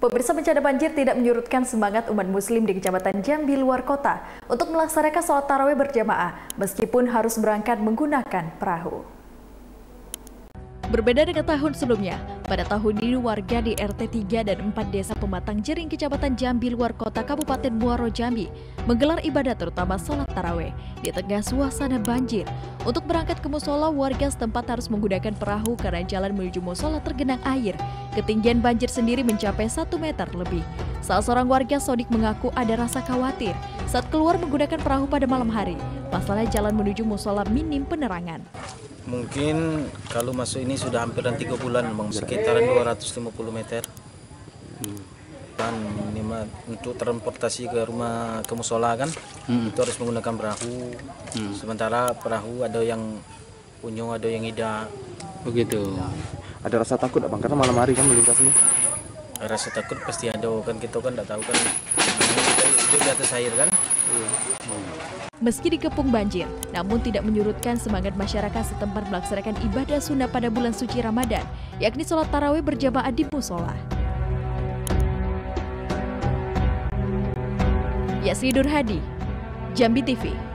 Pemirsa bencana banjir tidak menyurutkan semangat umat muslim di Kecamatan Jambi luar kota untuk melaksanakan sholat tarawih berjamaah meskipun harus berangkat menggunakan perahu. Berbeda dengan tahun sebelumnya, pada tahun ini warga di RT 3 dan 4 Desa Pematang Jering Kecamatan Jambi luar kota Kabupaten Muaro Jambi menggelar ibadah terutama sholat taraweh di tengah suasana banjir. Untuk berangkat ke musola, warga setempat harus menggunakan perahu karena jalan menuju musola tergenang air. Ketinggian banjir sendiri mencapai 1 meter lebih. Salah seorang warga Sodik mengaku ada rasa khawatir saat keluar menggunakan perahu pada malam hari. Pasalnya jalan menuju musola minim penerangan. Mungkin kalau masuk ini sudah hampir tiga bulan, bang, sekitaran 250 meter. Dan minimal untuk transportasi ke rumah ke musola kan, itu harus menggunakan perahu. Sementara perahu ada yang punya, ada yang tidak. Begitu. Ada rasa takut bang karena malam hari kan melintas ini. Rasa takut pasti ada kan kita kan tidak tahu kan. Ini kita hidup di atas air kan. Meski dikepung banjir, namun tidak menyurutkan semangat masyarakat setempat melaksanakan ibadah sunnah pada bulan suci Ramadan, yakni sholat tarawih berjamaah di musola. Yasri Hadi, Jambi TV.